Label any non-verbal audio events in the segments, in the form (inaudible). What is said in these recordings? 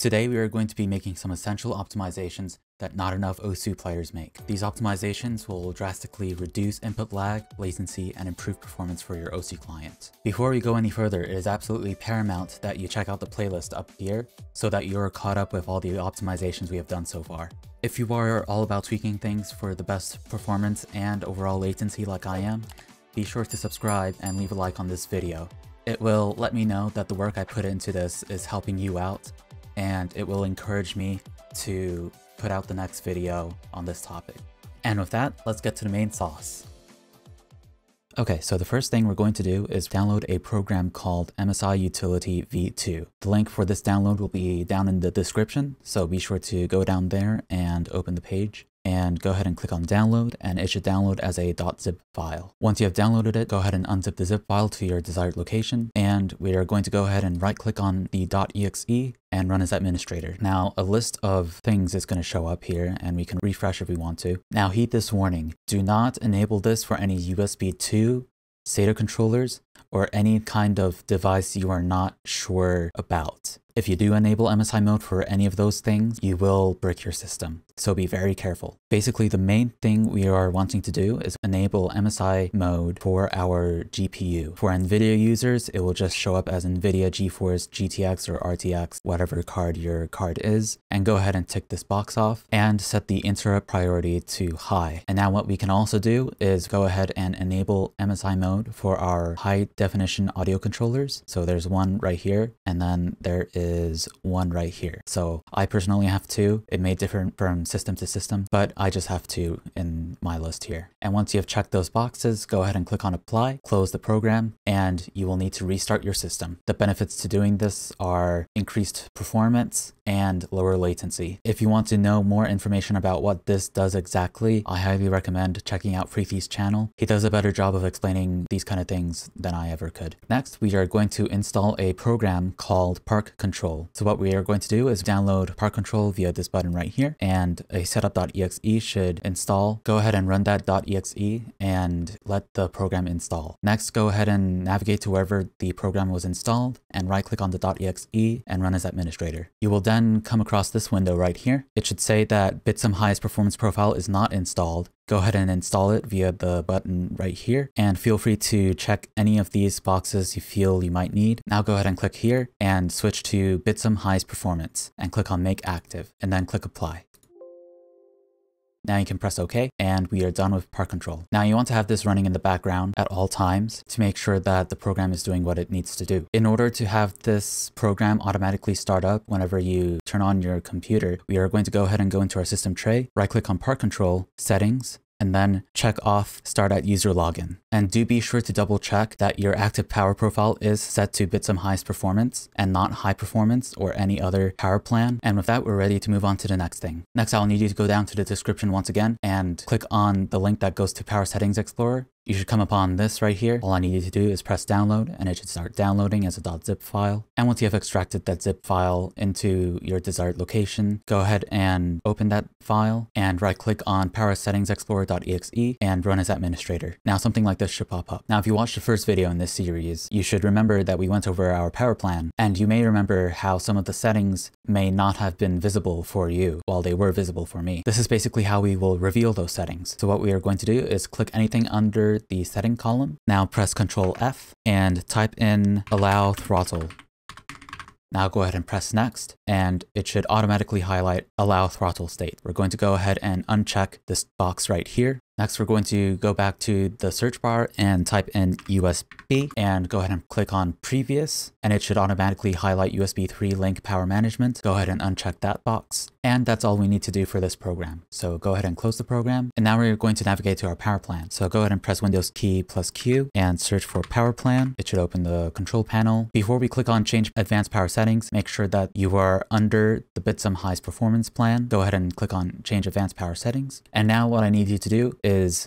Today we are going to be making some essential optimizations that not enough OSU players make. These optimizations will drastically reduce input lag, latency, and improve performance for your OSU client. Before we go any further, it is absolutely paramount that you check out the playlist up here so that you're caught up with all the optimizations we have done so far. If you are all about tweaking things for the best performance and overall latency like I am, be sure to subscribe and leave a like on this video. It will let me know that the work I put into this is helping you out, and it will encourage me to put out the next video on this topic. And with that, let's get to the main sauce. Okay, so the first thing we're going to do is download a program called MSI Utility V2. The link for this download will be down in the description, so be sure to go down there and open the page and go ahead and click on download and it should download as a .zip file. Once you have downloaded it, go ahead and unzip the zip file to your desired location and we are going to go ahead and right click on the .exe and run as administrator. Now a list of things is going to show up here and we can refresh if we want to. Now heed this warning, do not enable this for any USB 2 SATA controllers or any kind of device you are not sure about. If you do enable MSI mode for any of those things, you will brick your system. So be very careful. Basically, the main thing we are wanting to do is enable MSI mode for our GPU. For NVIDIA users, it will just show up as NVIDIA GeForce GTX or RTX, whatever card your card is, and go ahead and tick this box off and set the interrupt priority to high. And now what we can also do is go ahead and enable MSI mode for our high definition audio controllers. So there's one right here, and then there is one right here. So I personally have two. It may differ from system to system, but I just have two in my list here. And once you have checked those boxes, go ahead and click on apply, close the program, and you will need to restart your system. The benefits to doing this are increased performance and lower latency. If you want to know more information about what this does exactly, I highly recommend checking out Freethy's channel. He does a better job of explaining these kind of things than I ever could. Next, we are going to install a program called Park Control. So what we are going to do is download Park Control via this button right here, and a setup.exe should install. Go ahead and run that .exe and let the program install. Next, go ahead and navigate to wherever the program was installed and right click on the .exe and run as administrator. You will then come across this window right here. It should say that Bitsum highest performance profile is not installed. Go ahead and install it via the button right here and feel free to check any of these boxes you feel you might need. Now go ahead and click here and switch to Bitsum highest performance and click on make active and then click apply. Now you can press OK and we are done with park control. Now you want to have this running in the background at all times to make sure that the program is doing what it needs to do. In order to have this program automatically start up whenever you turn on your computer, we are going to go ahead and go into our system tray, right click on park control, settings, and then check off start at user login. And do be sure to double check that your active power profile is set to Bitsum highest performance and not high performance or any other power plan. And with that, we're ready to move on to the next thing. Next, I'll need you to go down to the description once again and click on the link that goes to Power Settings Explorer you should come upon this right here. All I need you to do is press download and it should start downloading as a .zip file. And once you have extracted that zip file into your desired location, go ahead and open that file and right click on Power Settings Explorer.exe and run as administrator. Now something like this should pop up. Now if you watched the first video in this series, you should remember that we went over our power plan and you may remember how some of the settings may not have been visible for you while they were visible for me. This is basically how we will reveal those settings. So what we are going to do is click anything under the setting column. Now press Ctrl F and type in allow throttle. Now go ahead and press next and it should automatically highlight allow throttle state. We're going to go ahead and uncheck this box right here Next, we're going to go back to the search bar and type in USB and go ahead and click on previous and it should automatically highlight USB 3 link power management. Go ahead and uncheck that box. And that's all we need to do for this program. So go ahead and close the program. And now we're going to navigate to our power plan. So go ahead and press Windows key plus Q and search for power plan. It should open the control panel. Before we click on change advanced power settings, make sure that you are under the Bitsum highest performance plan. Go ahead and click on change advanced power settings. And now what I need you to do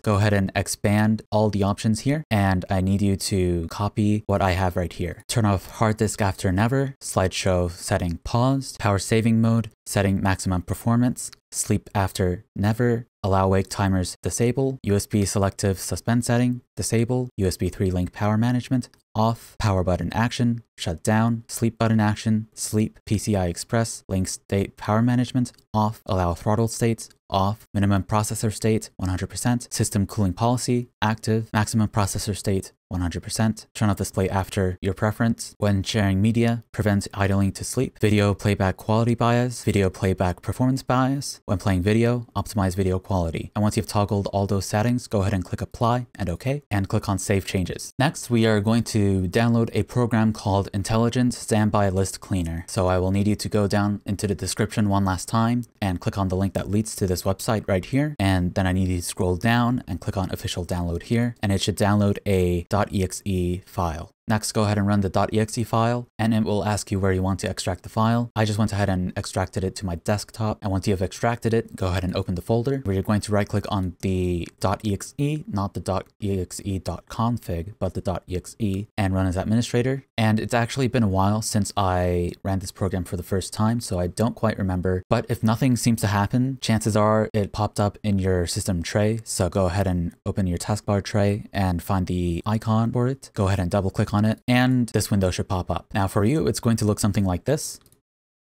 go ahead and expand all the options here. And I need you to copy what I have right here. Turn off hard disk after never, slideshow setting paused, power saving mode, setting maximum performance, sleep after never, allow wake timers disable, USB selective suspend setting, disable, USB 3 link power management, off, power button action, shut down, sleep button action, sleep, PCI Express, link state power management, off, allow throttle states, off, minimum processor state 100%, system cooling policy, active, maximum processor state 100%, turn off display after your preference. When sharing media, prevent idling to sleep, video playback quality bias, video playback performance bias. When playing video, optimize video quality. And once you've toggled all those settings, go ahead and click apply and OK, and click on save changes. Next, we are going to download a program called Intelligent Standby List Cleaner. So I will need you to go down into the description one last time and click on the link that leads to this website right here. And then I need you to scroll down and click on official download here. And it should download a .exe file. Next, go ahead and run the .exe file, and it will ask you where you want to extract the file. I just went ahead and extracted it to my desktop, and once you have extracted it, go ahead and open the folder, where you're going to right-click on the .exe, not the .exe.config, but the .exe, and run as administrator. And it's actually been a while since I ran this program for the first time, so I don't quite remember. But if nothing seems to happen, chances are it popped up in your system tray, so go ahead and open your taskbar tray and find the icon for it. Go ahead and double-click on it and this window should pop up. Now for you, it's going to look something like this.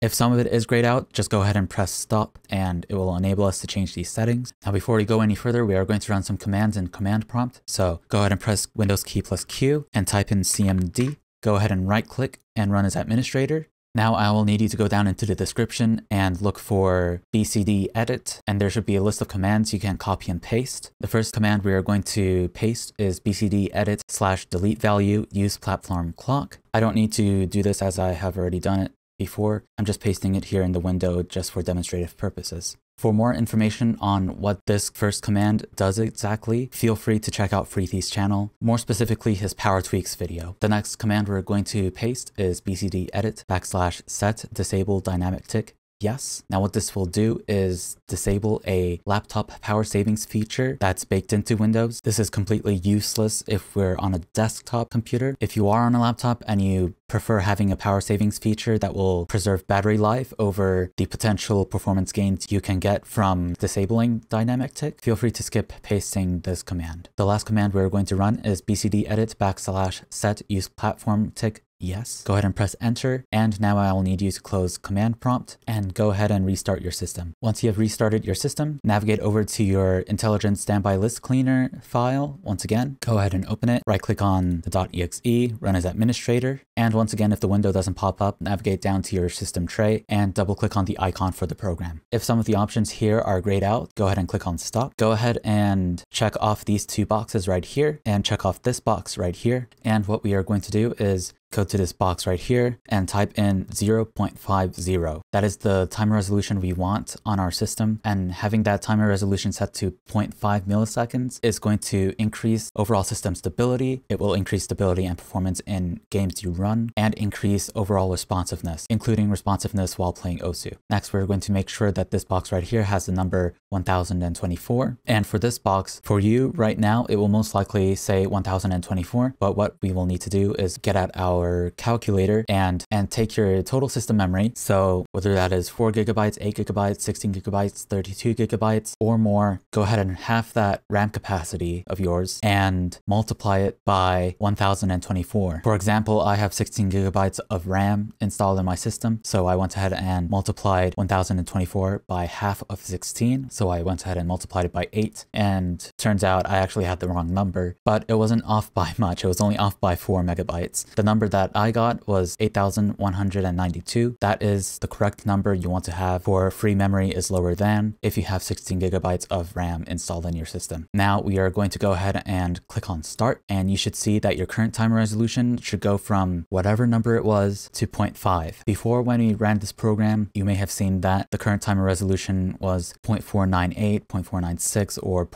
If some of it is grayed out, just go ahead and press stop and it will enable us to change these settings. Now before we go any further, we are going to run some commands in command prompt. So go ahead and press Windows key plus Q and type in CMD. Go ahead and right click and run as administrator. Now I will need you to go down into the description and look for bcd edit and there should be a list of commands you can copy and paste. The first command we are going to paste is bcd edit slash delete value use platform clock. I don't need to do this as I have already done it before. I'm just pasting it here in the window just for demonstrative purposes. For more information on what this first command does exactly, feel free to check out Freethy's channel, more specifically his power tweaks video. The next command we're going to paste is bcd edit backslash set disable dynamic tick Yes. Now what this will do is disable a laptop power savings feature that's baked into Windows. This is completely useless if we're on a desktop computer. If you are on a laptop and you prefer having a power savings feature that will preserve battery life over the potential performance gains you can get from disabling dynamic tick, feel free to skip pasting this command. The last command we're going to run is bcd edit backslash set use platform tick Yes. Go ahead and press enter. And now I will need you to close command prompt and go ahead and restart your system. Once you have restarted your system, navigate over to your intelligent standby list cleaner file. Once again, go ahead and open it. Right click on the .exe, run as administrator. And once again, if the window doesn't pop up, navigate down to your system tray and double click on the icon for the program. If some of the options here are grayed out, go ahead and click on stop. Go ahead and check off these two boxes right here and check off this box right here. And what we are going to do is go to this box right here and type in 0.50. That is the timer resolution we want on our system. And having that timer resolution set to 0.5 milliseconds is going to increase overall system stability. It will increase stability and performance in games you run and increase overall responsiveness, including responsiveness while playing OSU. Next, we're going to make sure that this box right here has the number 1024. And for this box, for you right now, it will most likely say 1024. But what we will need to do is get at our our calculator and, and take your total system memory. So whether that is 4 gigabytes, 8 gigabytes, 16 gigabytes, 32 gigabytes, or more, go ahead and half that RAM capacity of yours and multiply it by 1024. For example, I have 16 gigabytes of RAM installed in my system. So I went ahead and multiplied 1024 by half of 16. So I went ahead and multiplied it by 8. And turns out I actually had the wrong number, but it wasn't off by (laughs) much. It was only off by 4 megabytes. The number that I got was 8192. That is the correct number you want to have for free memory is lower than if you have 16 gigabytes of RAM installed in your system. Now we are going to go ahead and click on start and you should see that your current timer resolution should go from whatever number it was to 0.5. Before when we ran this program, you may have seen that the current timer resolution was 0.498, 0.496, or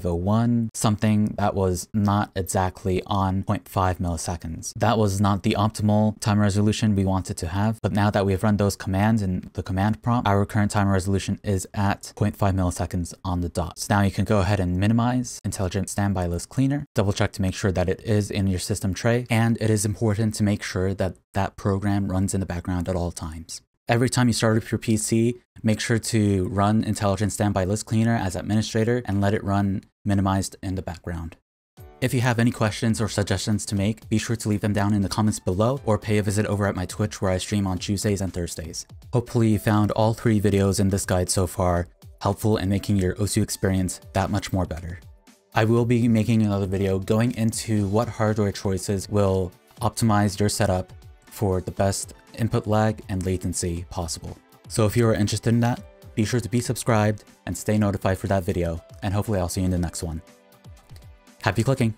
0.501, something that was not exactly on 0.5 milliseconds. That was not the optimal time resolution we wanted to have. But now that we've run those commands in the command prompt, our current time resolution is at 0.5 milliseconds on the dot. So now you can go ahead and minimize Intelligent Standby List Cleaner, double check to make sure that it is in your system tray, and it is important to make sure that that program runs in the background at all times. Every time you start up your PC make sure to run Intelligent Standby List Cleaner as administrator and let it run minimized in the background. If you have any questions or suggestions to make, be sure to leave them down in the comments below or pay a visit over at my Twitch where I stream on Tuesdays and Thursdays. Hopefully you found all three videos in this guide so far helpful in making your OSU experience that much more better. I will be making another video going into what hardware choices will optimize your setup for the best input lag and latency possible. So if you are interested in that, be sure to be subscribed and stay notified for that video, and hopefully I'll see you in the next one. Happy clicking!